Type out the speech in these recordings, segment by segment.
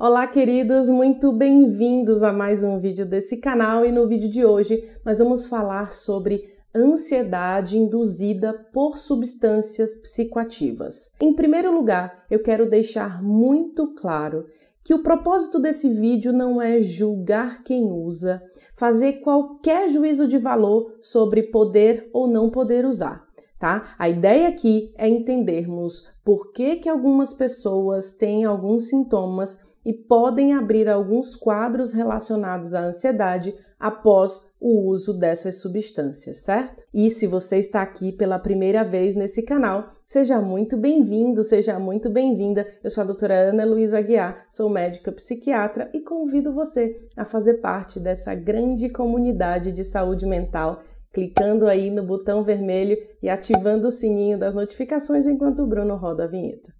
Olá, queridos, muito bem-vindos a mais um vídeo desse canal e no vídeo de hoje nós vamos falar sobre ansiedade induzida por substâncias psicoativas. Em primeiro lugar, eu quero deixar muito claro que o propósito desse vídeo não é julgar quem usa, fazer qualquer juízo de valor sobre poder ou não poder usar tá? A ideia aqui é entendermos por que, que algumas pessoas têm alguns sintomas e podem abrir alguns quadros relacionados à ansiedade após o uso dessas substâncias, certo? E se você está aqui pela primeira vez nesse canal, seja muito bem-vindo, seja muito bem-vinda. Eu sou a doutora Ana Luísa Aguiar, sou médica psiquiatra e convido você a fazer parte dessa grande comunidade de saúde mental clicando aí no botão vermelho e ativando o sininho das notificações enquanto o Bruno roda a vinheta.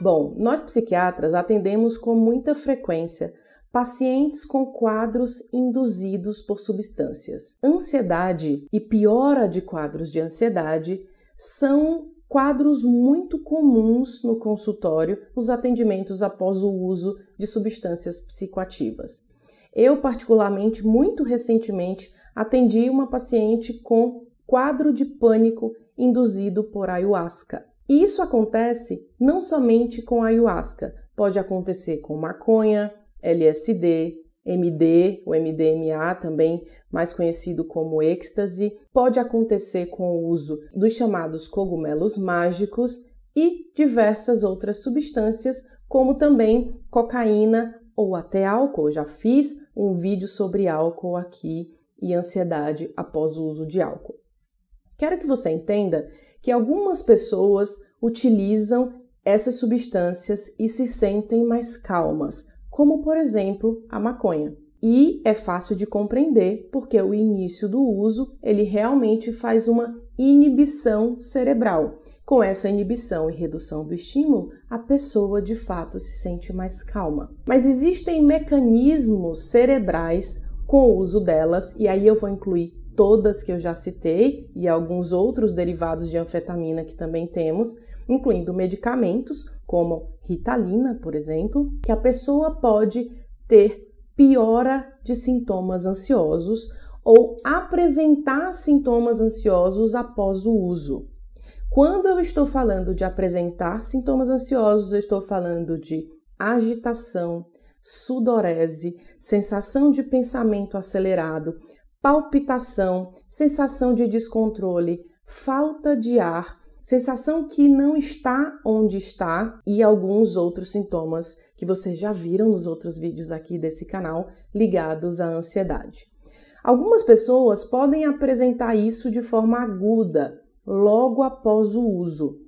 Bom, nós psiquiatras atendemos com muita frequência pacientes com quadros induzidos por substâncias. Ansiedade e piora de quadros de ansiedade são quadros muito comuns no consultório nos atendimentos após o uso de substâncias psicoativas. Eu, particularmente, muito recentemente, atendi uma paciente com quadro de pânico induzido por ayahuasca. E isso acontece não somente com ayahuasca, pode acontecer com maconha, LSD, MD, o MDMA também, mais conhecido como êxtase, pode acontecer com o uso dos chamados cogumelos mágicos e diversas outras substâncias, como também cocaína ou até álcool. Eu já fiz um vídeo sobre álcool aqui e ansiedade após o uso de álcool. Quero que você entenda que algumas pessoas utilizam essas substâncias e se sentem mais calmas, como por exemplo a maconha. E é fácil de compreender porque o início do uso ele realmente faz uma inibição cerebral. Com essa inibição e redução do estímulo, a pessoa de fato se sente mais calma. Mas existem mecanismos cerebrais com o uso delas, e aí eu vou incluir todas que eu já citei e alguns outros derivados de anfetamina que também temos, incluindo medicamentos como Ritalina, por exemplo, que a pessoa pode ter piora de sintomas ansiosos ou apresentar sintomas ansiosos após o uso. Quando eu estou falando de apresentar sintomas ansiosos, eu estou falando de agitação, sudorese, sensação de pensamento acelerado, palpitação, sensação de descontrole, falta de ar, sensação que não está onde está e alguns outros sintomas que vocês já viram nos outros vídeos aqui desse canal ligados à ansiedade. Algumas pessoas podem apresentar isso de forma aguda, logo após o uso.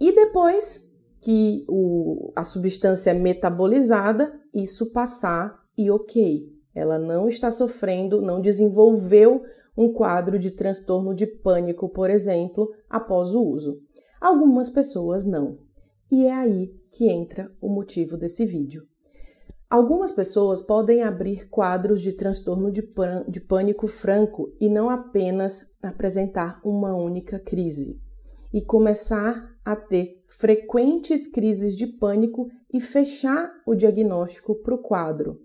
E depois que o, a substância é metabolizada, isso passar e ok. Ela não está sofrendo, não desenvolveu um quadro de transtorno de pânico, por exemplo, após o uso. Algumas pessoas não. E é aí que entra o motivo desse vídeo. Algumas pessoas podem abrir quadros de transtorno de, de pânico franco e não apenas apresentar uma única crise, e começar a ter frequentes crises de pânico e fechar o diagnóstico para o quadro.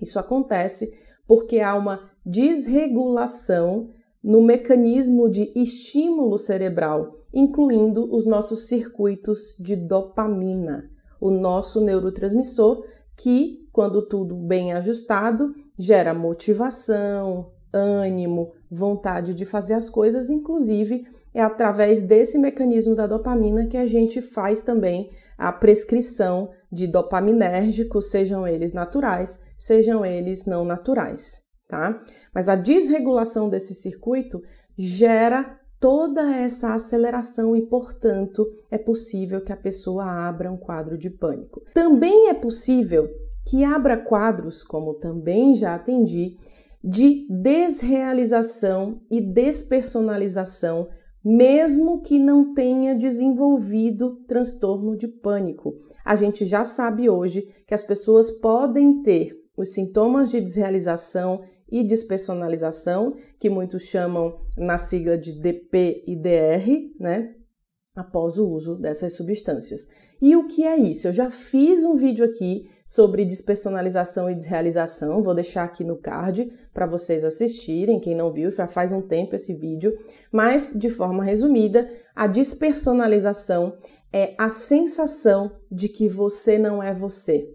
Isso acontece porque há uma desregulação no mecanismo de estímulo cerebral, incluindo os nossos circuitos de dopamina, o nosso neurotransmissor que, quando tudo bem ajustado, gera motivação, ânimo, vontade de fazer as coisas, inclusive é através desse mecanismo da dopamina que a gente faz também a prescrição de dopaminérgicos, sejam eles naturais, sejam eles não naturais tá? Mas a desregulação desse circuito gera toda essa aceleração e, portanto, é possível que a pessoa abra um quadro de pânico. Também é possível que abra quadros, como também já atendi, de desrealização e despersonalização, mesmo que não tenha desenvolvido transtorno de pânico. A gente já sabe hoje que as pessoas podem ter os sintomas de desrealização e despersonalização, que muitos chamam na sigla de DP e DR, né? Após o uso dessas substâncias. E o que é isso? Eu já fiz um vídeo aqui sobre despersonalização e desrealização, vou deixar aqui no card para vocês assistirem. Quem não viu, já faz um tempo esse vídeo, mas de forma resumida, a despersonalização é a sensação de que você não é você.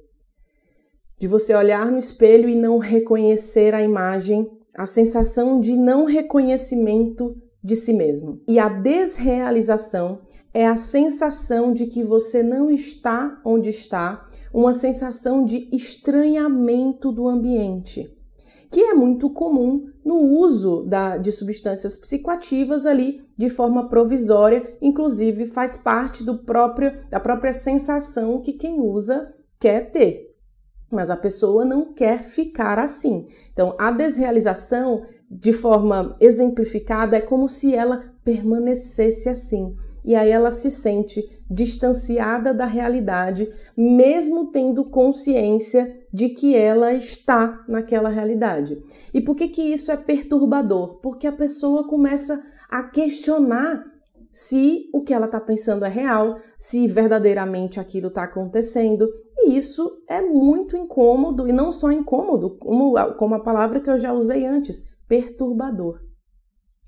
De você olhar no espelho e não reconhecer a imagem, a sensação de não reconhecimento de si mesmo. E a desrealização é a sensação de que você não está onde está, uma sensação de estranhamento do ambiente, que é muito comum no uso da, de substâncias psicoativas ali de forma provisória, inclusive faz parte do próprio, da própria sensação que quem usa quer ter. Mas a pessoa não quer ficar assim. Então, a desrealização, de forma exemplificada, é como se ela permanecesse assim e aí ela se sente distanciada da realidade, mesmo tendo consciência de que ela está naquela realidade. E por que que isso é perturbador? Porque a pessoa começa a questionar se o que ela está pensando é real, se verdadeiramente aquilo está acontecendo. E isso é muito incômodo, e não só incômodo, como, como a palavra que eu já usei antes, perturbador.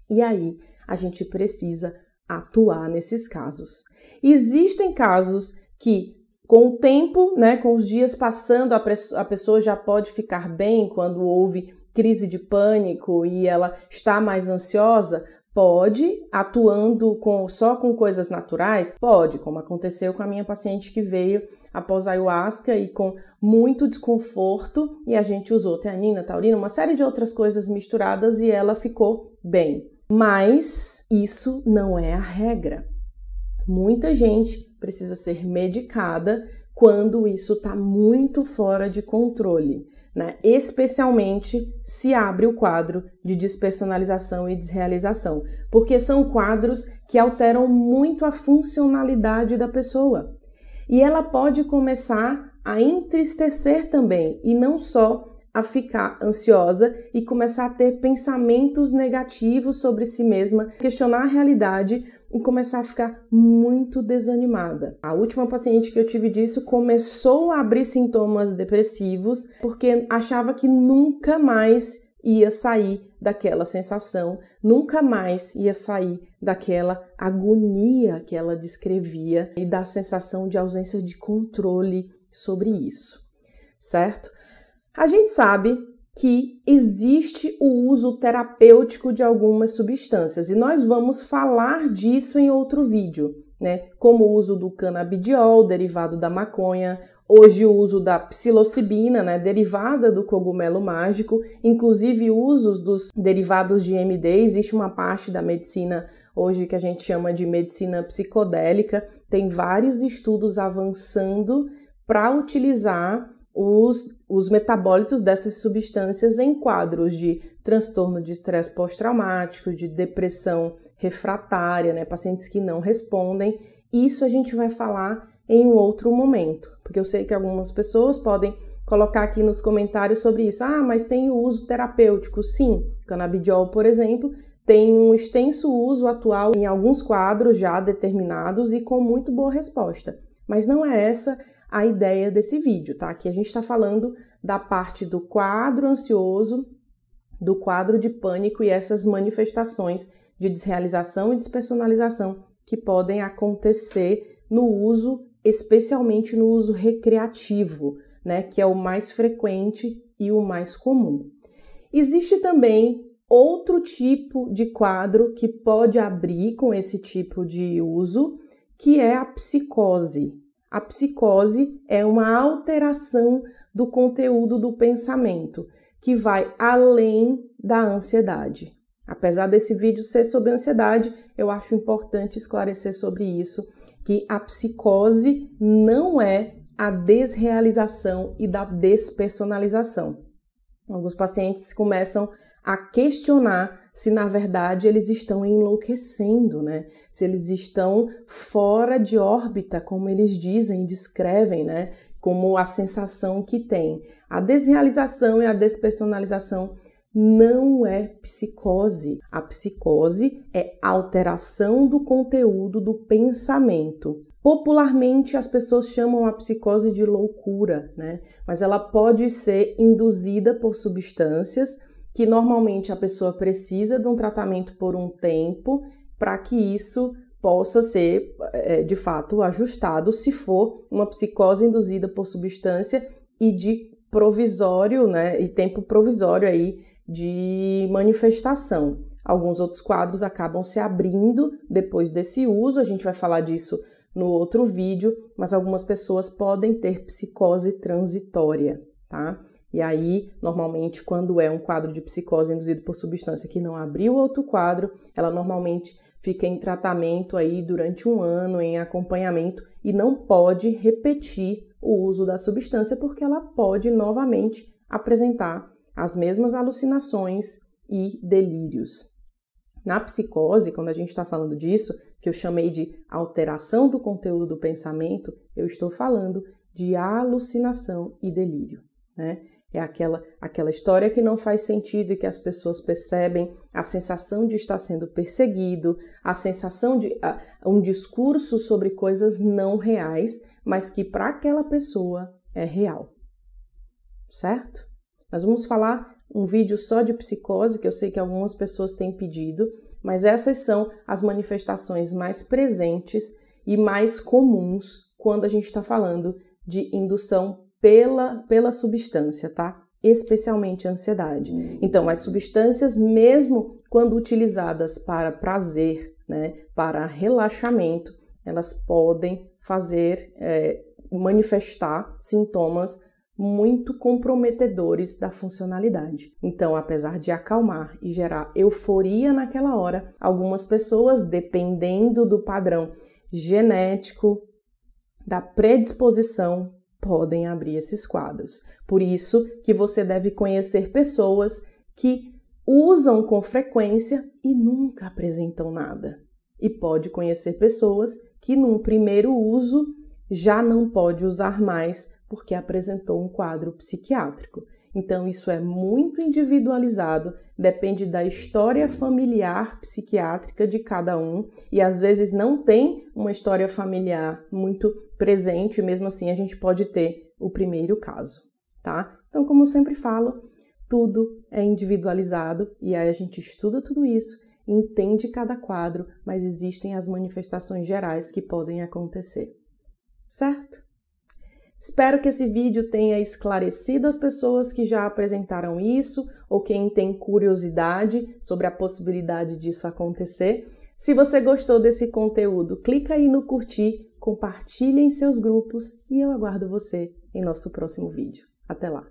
E aí a gente precisa atuar nesses casos. Existem casos que, com o tempo, né, com os dias passando, a, pessoa já pode ficar bem quando houve crise de pânico e ela está mais ansiosa, Pode, atuando com, só com coisas naturais? Pode, como aconteceu com a minha paciente que veio após a ayahuasca e com muito desconforto, e a gente usou teanina, taurina, uma série de outras coisas misturadas e ela ficou bem. Mas isso não é a regra. Muita gente precisa ser medicada quando isso está muito fora de controle, né? especialmente se abre o quadro de despersonalização e desrealização, porque são quadros que alteram muito a funcionalidade da pessoa. E ela pode começar a entristecer também, e não só a ficar ansiosa e começar a ter pensamentos negativos sobre si mesma, questionar a realidade e começar a ficar muito desanimada. A última paciente que eu tive disso começou a abrir sintomas depressivos porque achava que nunca mais ia sair daquela sensação, nunca mais ia sair daquela agonia que ela descrevia e da sensação de ausência de controle sobre isso, certo? A gente sabe que existe o uso terapêutico de algumas substâncias e nós vamos falar disso em outro vídeo, né? Como o uso do canabidiol, derivado da maconha, hoje o uso da psilocibina, né, derivada do cogumelo mágico, inclusive usos dos derivados de MD, existe uma parte da medicina hoje que a gente chama de medicina psicodélica, tem vários estudos avançando para utilizar os, os metabólitos dessas substâncias em quadros de transtorno de estresse pós-traumático, de depressão refratária, né, pacientes que não respondem. Isso a gente vai falar em um outro momento, porque eu sei que algumas pessoas podem colocar aqui nos comentários sobre isso. Ah, mas tem o uso terapêutico. Sim, canabidiol, por exemplo, tem um extenso uso atual em alguns quadros já determinados e com muito boa resposta. Mas não é essa a ideia desse vídeo, tá? Aqui a gente está falando da parte do quadro ansioso, do quadro de pânico e essas manifestações de desrealização e despersonalização que podem acontecer no uso, especialmente no uso recreativo, né? Que é o mais frequente e o mais comum. Existe também outro tipo de quadro que pode abrir com esse tipo de uso, que é a psicose, a psicose é uma alteração do conteúdo do pensamento que vai além da ansiedade. Apesar desse vídeo ser sobre ansiedade, eu acho importante esclarecer sobre isso, que a psicose não é a desrealização e da despersonalização. Alguns pacientes começam a questionar se na verdade eles estão enlouquecendo, né? Se eles estão fora de órbita, como eles dizem, descrevem, né? Como a sensação que tem. A desrealização e a despersonalização não é psicose. A psicose é alteração do conteúdo do pensamento. Popularmente, as pessoas chamam a psicose de loucura, né? Mas ela pode ser induzida por substâncias que normalmente a pessoa precisa de um tratamento por um tempo para que isso possa ser é, de fato ajustado se for uma psicose induzida por substância e de provisório, né, e tempo provisório aí de manifestação. Alguns outros quadros acabam se abrindo depois desse uso, a gente vai falar disso no outro vídeo, mas algumas pessoas podem ter psicose transitória, tá? E aí, normalmente, quando é um quadro de psicose induzido por substância que não abriu outro quadro, ela normalmente fica em tratamento aí durante um ano, em acompanhamento, e não pode repetir o uso da substância, porque ela pode novamente apresentar as mesmas alucinações e delírios. Na psicose, quando a gente está falando disso, que eu chamei de alteração do conteúdo do pensamento, eu estou falando de alucinação e delírio. Né? É aquela, aquela história que não faz sentido e que as pessoas percebem a sensação de estar sendo perseguido, a sensação de um discurso sobre coisas não reais, mas que para aquela pessoa é real. Certo? Nós vamos falar um vídeo só de psicose, que eu sei que algumas pessoas têm pedido, mas essas são as manifestações mais presentes e mais comuns quando a gente está falando de indução pela, pela substância, tá? Especialmente a ansiedade. Então, as substâncias, mesmo quando utilizadas para prazer, né, para relaxamento, elas podem fazer, é, manifestar sintomas muito comprometedores da funcionalidade. Então, apesar de acalmar e gerar euforia naquela hora, algumas pessoas, dependendo do padrão genético, da predisposição, podem abrir esses quadros. Por isso que você deve conhecer pessoas que usam com frequência e nunca apresentam nada. E pode conhecer pessoas que num primeiro uso já não pode usar mais porque apresentou um quadro psiquiátrico. Então, isso é muito individualizado, depende da história familiar psiquiátrica de cada um, e às vezes não tem uma história familiar muito presente, mesmo assim a gente pode ter o primeiro caso, tá? Então, como eu sempre falo, tudo é individualizado e aí a gente estuda tudo isso, entende cada quadro, mas existem as manifestações gerais que podem acontecer, certo? Espero que esse vídeo tenha esclarecido as pessoas que já apresentaram isso ou quem tem curiosidade sobre a possibilidade disso acontecer. Se você gostou desse conteúdo, clica aí no curtir, compartilhe em seus grupos e eu aguardo você em nosso próximo vídeo. Até lá!